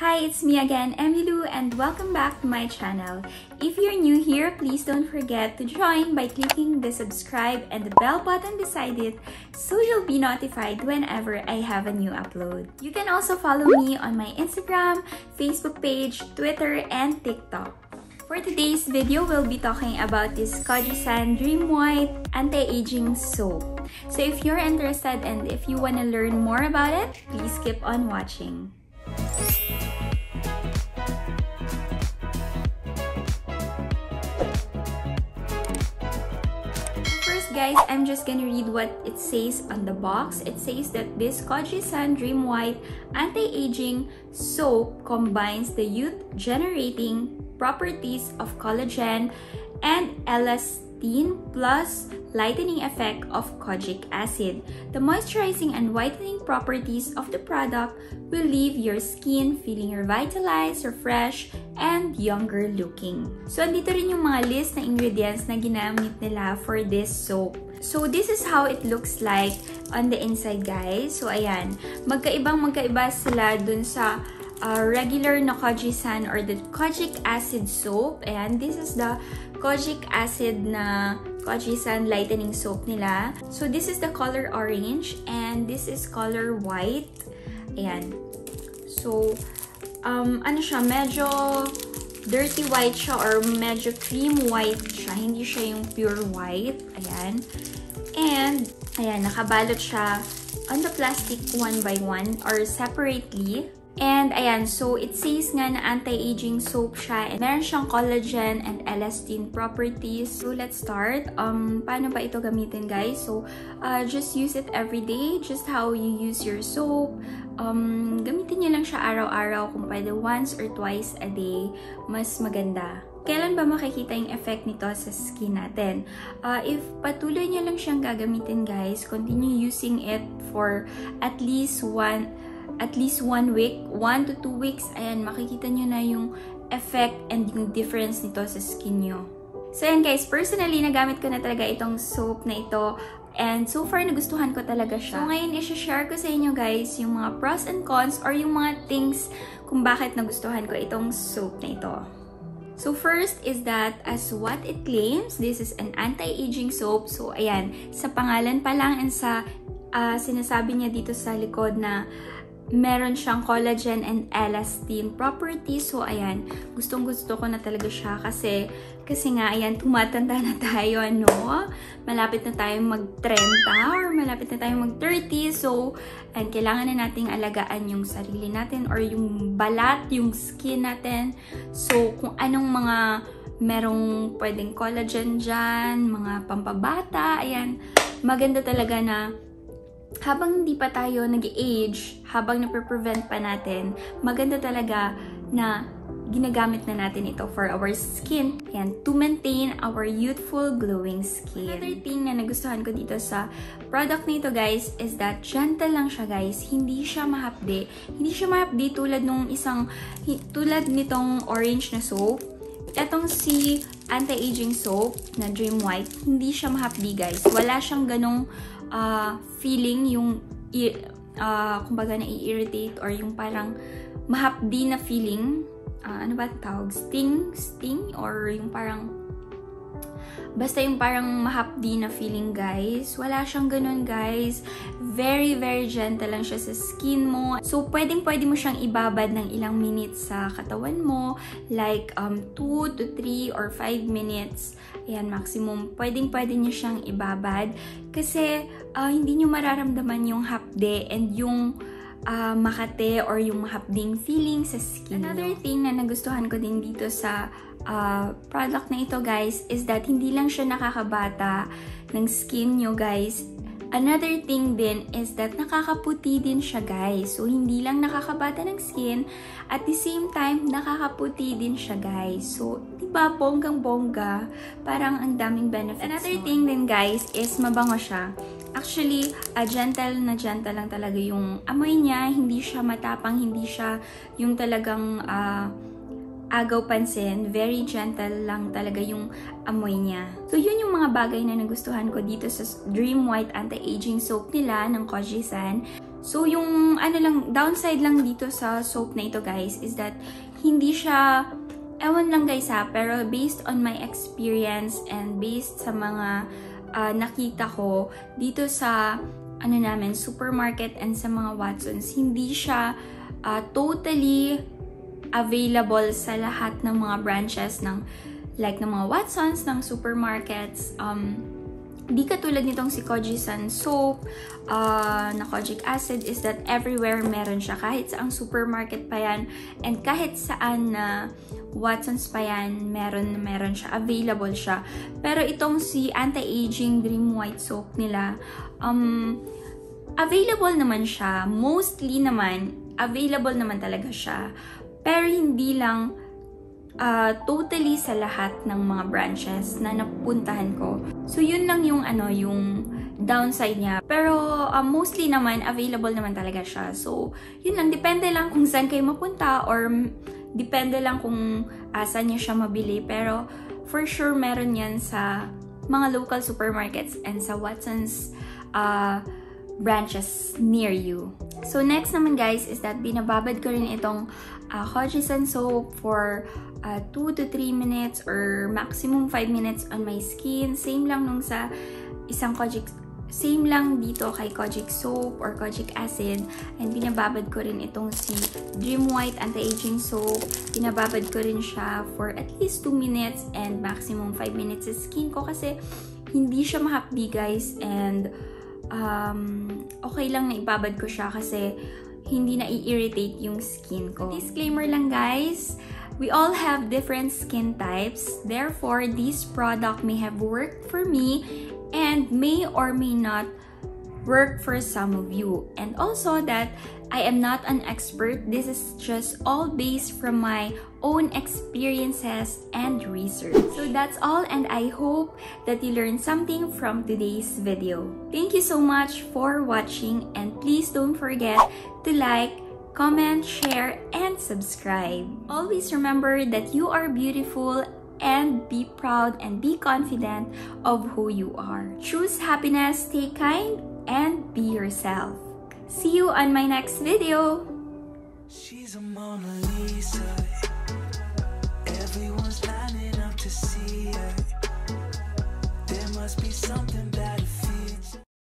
Hi, it's me again, Emilu, and welcome back to my channel. If you're new here, please don't forget to join by clicking the subscribe and the bell button beside it so you'll be notified whenever I have a new upload. You can also follow me on my Instagram, Facebook page, Twitter, and TikTok. For today's video, we'll be talking about this Kojisan Dream White Anti-Aging Soap. So if you're interested and if you want to learn more about it, please keep on watching. First guys, I'm just gonna read what it says on the box. It says that this Koji San Dream White Anti-Aging Soap combines the youth-generating properties of collagen and elastin plus lightening effect of kojic acid. The moisturizing and whitening properties of the product will leave your skin feeling revitalized, refreshed, and younger looking. So, andito rin yung mga list na ingredients na ginamit nila for this soap. So, this is how it looks like on the inside, guys. So, ayan. Magkaibang magkaiba sila dun sa uh, regular na Kojisan or the kojic acid soap. And this is the kojic acid na Kojisan lightening soap nila. So this is the color orange and this is color white. Ayan. So, um, ano siya, medyo dirty white siya or medyo cream white siya. Hindi siya yung pure white. Ayan. And, ayan, nakabalot siya on the plastic one by one or separately. And ayan, so it says nga na anti-aging soap siya. And meron siyang collagen and elastin properties. So let's start. Um, paano ba ito gamitin guys? So uh, just use it every day. Just how you use your soap. Um, gamitin niyo lang siya araw-araw kung pwede once or twice a day. Mas maganda. Kailan ba makikita yung effect nito sa skin natin? Uh, if patuloy niyo lang siyang gagamitin guys, continue using it for at least one at least one week, one to two weeks, ayan, makikita nyo na yung effect and yung difference nito sa skin nyo. So, ayan guys, personally, nagamit ko na talaga itong soap na ito. And so far, nagustuhan ko talaga siya. So, ngayon, isi-share ko sa inyo guys yung mga pros and cons or yung mga things kung bakit nagustuhan ko itong soap na ito. So, first is that as what it claims, this is an anti-aging soap. So, ayan, sa pangalan pa lang and sa uh, sinasabi niya dito sa likod na meron siyang collagen and elastin properties. So, ayan, gustong gusto ko na talaga siya kasi, kasi nga, ayan, tumatanda na tayo, ano? Malapit na tayong mag-30 or malapit na tayong mag-30. So, and kailangan na nating alagaan yung sarili natin or yung balat, yung skin natin. So, kung anong mga merong pwedeng collagen dyan, mga pampabata, ayan, maganda talaga na habang hindi pa tayo nag-age, habang na-prevent pa natin, maganda talaga na ginagamit na natin ito for our skin and to maintain our youthful glowing skin. Another thing na nagustuhan ko dito sa product na ito guys is that gentle lang siya guys. Hindi siya mahapdi. Hindi siya mahapdi tulad nung isang, tulad nitong orange na soap. Itong si anti-aging soap na Dream White, hindi siya mahapdi guys. Wala siyang ganong uh, feeling yung uh, kumbaga na i-irritate or yung parang mahapdi na feeling uh, ano ba tawag? Sting? Sting? Or yung parang Basta yung parang mahapdi na feeling, guys. Wala siyang ganun, guys. Very, very gentle lang siya sa skin mo. So, pwedeng-pwede mo siyang ibabad ng ilang minutes sa katawan mo. Like, um, 2 to 3 or 5 minutes. Ayan, maximum. Pwedeng-pwede niyo siyang ibabad. Kasi, uh, hindi niyo mararamdaman yung hapde and yung uh, makate or yung mahapding feeling sa skin Another nyo. thing na nagustuhan ko din dito sa uh, product na ito guys is that hindi lang siya nakakabata ng skin nyo guys. Another thing din is that nakakaputi din siya guys. So, hindi lang nakakabata ng skin, at the same time, nakakaputi din siya guys. So, diba, bonggang-bongga, parang ang daming benefits. Another thing din guys is mabango siya. Actually, uh, gentle na gentle lang talaga yung amoy niya. Hindi siya matapang, hindi siya yung talagang uh, agaw pansin. Very gentle lang talaga yung amoy niya. So, yun yung mga bagay na nagustuhan ko dito sa Dream White Anti-Aging Soap nila ng Kojisan. So, yung ano lang, downside lang dito sa soap na ito guys is that hindi siya, ewan lang guys ha, pero based on my experience and based sa mga uh, nakita ko dito sa ano namin, supermarket and sa mga Watsons, hindi siya uh, totally available sa lahat ng mga branches ng like ng mga Watsons, ng supermarkets. Um, Di katulad nitong si Kojisan soap uh, na kojic acid is that everywhere meron siya. Kahit sa ang supermarket pa yan and kahit saan na Watson's pa yan, meron, meron siya. Available siya. Pero itong si Anti-Aging Dream White Soap nila, um, available naman siya. Mostly naman, available naman talaga siya. Pero hindi lang uh, totally sa lahat ng mga branches na napuntahan ko. So, yun lang yung ano, yung downside niya. Pero, uh, mostly naman, available naman talaga siya. So, yun lang. Depende lang kung saan kayo mapunta or depende lang kung uh, saan niyo siya mabili. Pero, for sure, meron yan sa mga local supermarkets and sa Watson's uh, branches near you. So, next naman guys is that binababad ko rin itong uh, Hodgson soap for uh, 2 to 3 minutes or maximum 5 minutes on my skin. Same lang nung sa isang Kojic same lang dito kay Kojic Soap or Kojic Acid. And binababad ko rin itong si Dream White Anti-Aging Soap. Binababad ko rin siya for at least 2 minutes and maximum 5 minutes sa skin ko kasi hindi siya mahapdi guys and um, okay lang na ibabad ko siya kasi hindi na i-irritate yung skin ko. Disclaimer lang guys, we all have different skin types. Therefore, this product may have worked for me and may or may not work for some of you. And also that I am not an expert. This is just all based from my own experiences and research. So that's all and I hope that you learned something from today's video. Thank you so much for watching and please don't forget to like, comment, share, and subscribe. Always remember that you are beautiful and be proud and be confident of who you are. Choose happiness, stay kind, and be yourself. See you on my next video. She's a Mona Lisa. Everyone's lining up to see her. There must be something